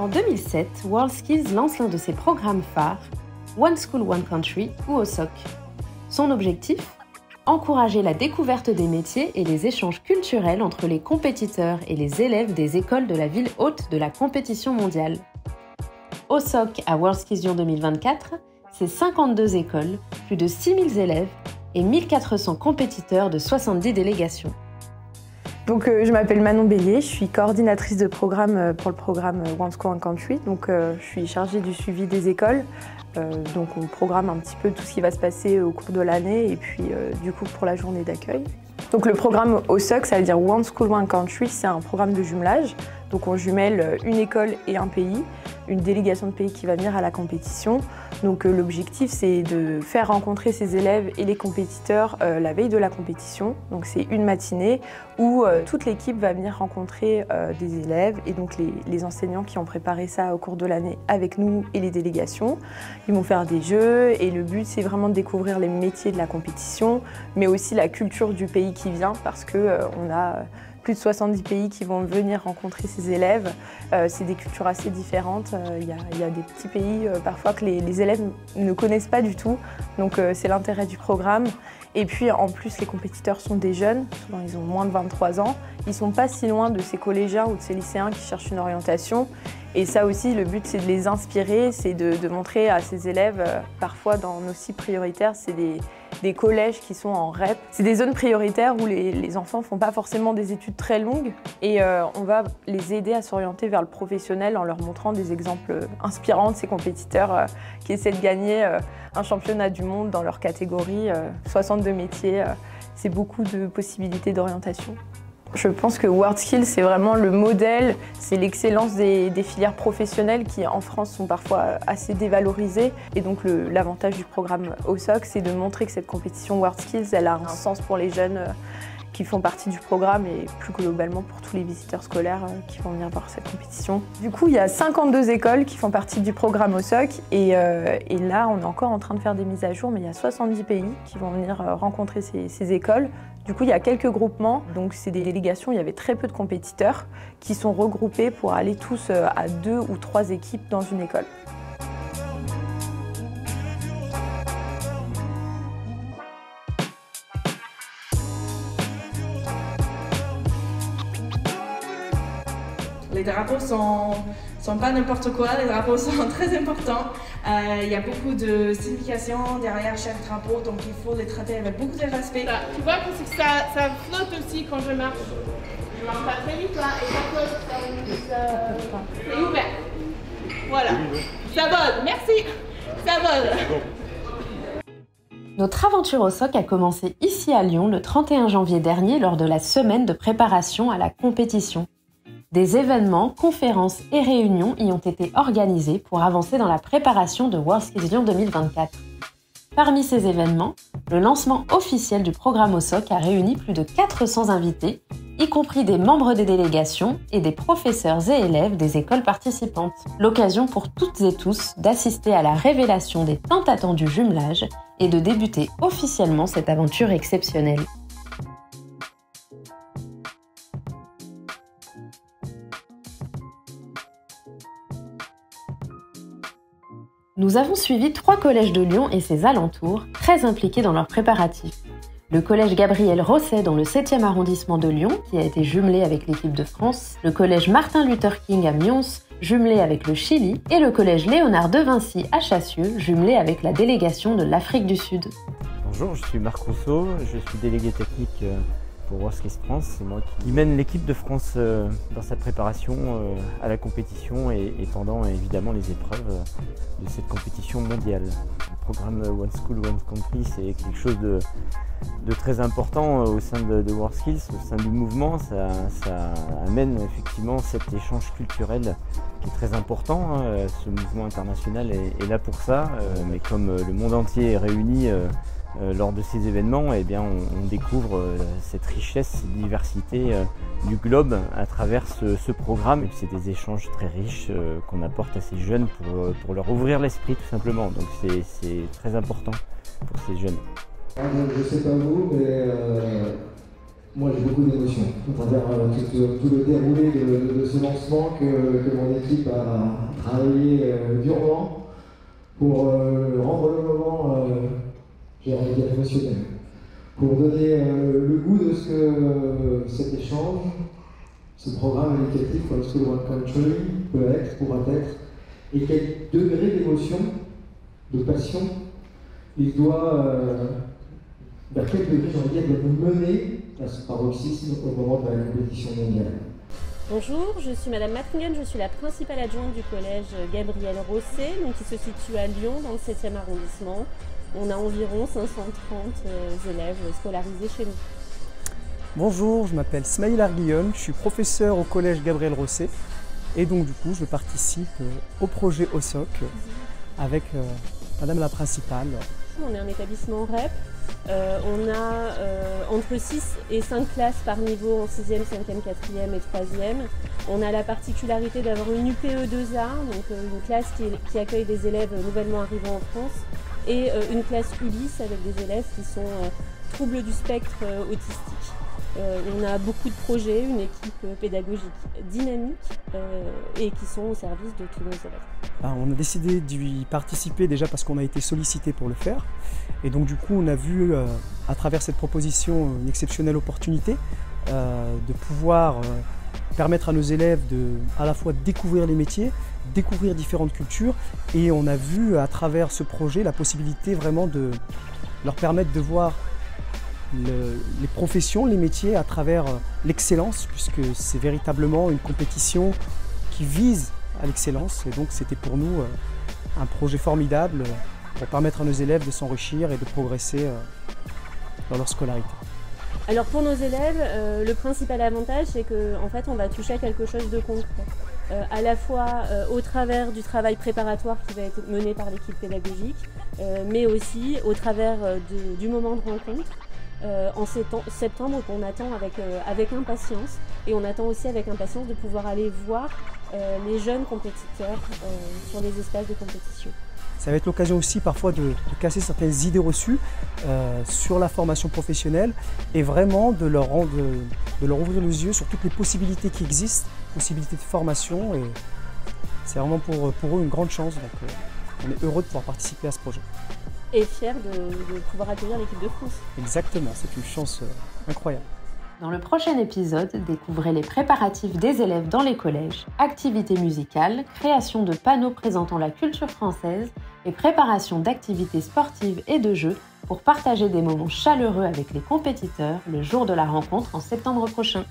En 2007, WorldSkills lance l'un de ses programmes phares, One School, One Country ou OSOC. Son objectif? Encourager la découverte des métiers et les échanges culturels entre les compétiteurs et les élèves des écoles de la ville haute de la compétition mondiale. OSOC à WorldSkills 2024, c'est 52 écoles, plus de 6000 élèves et 1400 compétiteurs de 70 délégations. Donc, euh, je m'appelle Manon Bélier, je suis coordinatrice de programme euh, pour le programme One School One Country. Donc, euh, je suis chargée du suivi des écoles. donc, on programme un petit peu tout ce qui va se passer au cours de l'année et puis, du coup, pour la journée d'accueil. Donc, le programme OSOC, ça veut dire One School One Country, c'est un programme de jumelage. Donc, on jumelle une école et un pays une délégation de pays qui va venir à la compétition. Donc euh, l'objectif c'est de faire rencontrer ces élèves et les compétiteurs euh, la veille de la compétition. Donc c'est une matinée où euh, toute l'équipe va venir rencontrer des élèves et donc les, enseignants qui ont préparé ça au cours de l'année avec nous et les délégations. Ils vont faire des jeux et le but c'est vraiment de découvrir les métiers de la compétition mais aussi la culture du pays qui vient parce que on a plus de 70 pays qui vont venir rencontrer ces élèves. Euh, c'est des cultures assez différentes. Euh, il y, a des petits pays euh, parfois que les, élèves ne connaissent pas du tout. Donc c'est l'intérêt du programme. Et puis en plus, les compétiteurs sont des jeunes, souvent ils ont moins de 23 ans. Ils ne sont pas si loin de ces collégiens ou de ces lycéens qui cherchent une orientation. Et ça aussi, le but, c'est de les inspirer, c'est de, montrer à ces élèves, euh, parfois dans nos sites prioritaires, c'est des, collèges qui sont en REP. C'est des zones prioritaires où les, enfants ne font pas forcément des études très longues et euh, on va les aider à s'orienter vers le professionnel en leur montrant des exemples inspirants de ces compétiteurs euh, qui essaient de gagner un championnat du monde dans leur catégorie, 62 métiers. c'est beaucoup de possibilités d'orientation. Je pense que WorldSkills, c'est vraiment le modèle, c'est l'excellence des, filières professionnelles qui, en France, sont parfois assez dévalorisées. Et donc, l'avantage du programme OSOC, c'est de montrer que cette compétition WorldSkills, elle a un sens pour les jeunes euh, qui font partie du programme et plus globalement pour tous les visiteurs scolaires euh, qui vont venir voir cette compétition. Du coup, il y a 52 écoles qui font partie du programme OSOC et, euh, et là, on est encore en train de faire des mises à jour, mais il y a 70 pays qui vont venir rencontrer ces écoles. Du coup, il y a quelques groupements, donc c'est des délégations, il y avait très peu de compétiteurs qui sont regroupés pour aller tous euh, à deux ou trois équipes dans une école. Les drapeaux sont sont pas n'importe quoi, les drapeaux sont très importants. Euh, il y a beaucoup de signification derrière chaque drapeau, donc il faut les traiter avec beaucoup de respect. tu vois que ça, ça flotte aussi quand je marche. Je marche pas très vite là et ça flotte, ça, c'est ouvert. Voilà, ça vole, merci, ça vole. Notre aventure au SOC a commencé ici à Lyon le 31 janvier dernier lors de la semaine de préparation à la compétition. Des événements, conférences et réunions y ont été organisés pour avancer dans la préparation de WorldSkills Lyon 2024. Parmi ces événements, le lancement officiel du programme OSOC a réuni plus de 400 invités, y compris des membres des délégations et des professeurs et élèves des écoles participantes. L'occasion pour toutes et tous d'assister à la révélation des tant attendus jumelages et de débuter officiellement cette aventure exceptionnelle. Nous avons suivi trois collèges de Lyon et ses alentours, très impliqués dans leurs préparatifs. Le collège Gabriel Rosset dans le 7e arrondissement de Lyon, qui a été jumelé avec l'équipe de France, le collège Martin Luther King à Mions, jumelé avec le Chili, et le collège Léonard de Vinci à Chassieux, jumelé avec la délégation de l'Afrique du Sud. Bonjour, je suis Marc Rousseau, je suis délégué technique pour WorldSkills France. C'est moi qui mène l'équipe de France euh, dans sa préparation euh, à la compétition et, pendant évidemment les épreuves euh, de cette compétition mondiale. Le programme One School, One Country, c'est quelque chose de, très important au sein de, de WorldSkills, au sein du mouvement. Ça, amène effectivement cet échange culturel qui est très important. Hein. Ce mouvement international est, là pour ça, mais comme le monde entier est réuni lors de ces événements, eh bien, on, découvre euh, cette richesse, cette diversité euh, du globe à travers ce, programme. C'est des échanges très riches qu'on apporte à ces jeunes pour, leur ouvrir l'esprit tout simplement. Donc c'est très important pour ces jeunes. Ah, je ne sais pas vous, mais moi j'ai beaucoup d'émotions travers tout, le déroulé de, ce lancement que, mon équipe a travaillé durement pour rendre le moment, j'ai envie de dire émotionnel, pour donner le goût de ce que cet échange, ce programme éducatif One School One Country peut être, pourra être, et quel degré d'émotion, de passion, il doit, euh, vers quel degré, j'ai envie de dire, doit nous mener à ce paroxysme au moment de la compétition mondiale. Bonjour, je suis Madame Matringen, je suis la principale adjointe du collège Gabriel Rosset, donc qui se situe à Lyon dans le 7e arrondissement. On a environ 530 euh, élèves scolarisés chez nous. Bonjour, je m'appelle Smaïl Arguillon, je suis professeur au collège Gabriel Rosset et donc du coup je participe euh, au projet OSOC avec euh, Madame la principale. On est un établissement REP, euh, on a entre 6 et 5 classes par niveau en 6e, 5e, 4e et 3e. On a la particularité d'avoir une UPE2A, donc une classe qui, accueille des élèves nouvellement arrivants en France, et une classe Ulysse avec des élèves qui sont troubles du spectre autistique. Euh, on a beaucoup de projets, une équipe pédagogique dynamique euh, et qui sont au service de tous nos élèves. Ah, on a décidé d'y participer déjà parce qu'on a été sollicité pour le faire. Et donc du coup, on a vu euh, à travers cette proposition une exceptionnelle opportunité de pouvoir permettre à nos élèves de à la fois découvrir les métiers, découvrir différentes cultures et on a vu à travers ce projet la possibilité vraiment de leur permettre de voir les professions, les métiers à travers euh, l'excellence, puisque c'est véritablement une compétition qui vise à l'excellence. Et donc c'était pour nous euh, un projet formidable euh, pour permettre à nos élèves de s'enrichir et de progresser dans leur scolarité. Alors pour nos élèves, le principal avantage, c'est qu'en en fait, on va toucher à quelque chose de concret. à la fois au travers du travail préparatoire qui va être mené par l'équipe pédagogique, mais aussi au travers du moment de rencontre euh, en septembre qu'on attend avec, euh, avec impatience. Et on attend aussi avec impatience de pouvoir aller voir euh, les jeunes compétiteurs sur les espaces de compétition. Ça va être l'occasion aussi parfois de, casser certaines idées reçues sur la formation professionnelle et vraiment de leur, rendre, de leur ouvrir les yeux sur toutes les possibilités qui existent, possibilités de formation. Et c'est vraiment pour, pour eux une grande chance. Donc on est heureux de pouvoir participer à ce projet et fier de, pouvoir accueillir l'équipe de France. Exactement, c'est une chance euh, incroyable. Dans le prochain épisode, découvrez les préparatifs des élèves dans les collèges, activités musicales, création de panneaux présentant la culture française et préparation d'activités sportives et de jeux pour partager des moments chaleureux avec les compétiteurs le jour de la rencontre en septembre prochain.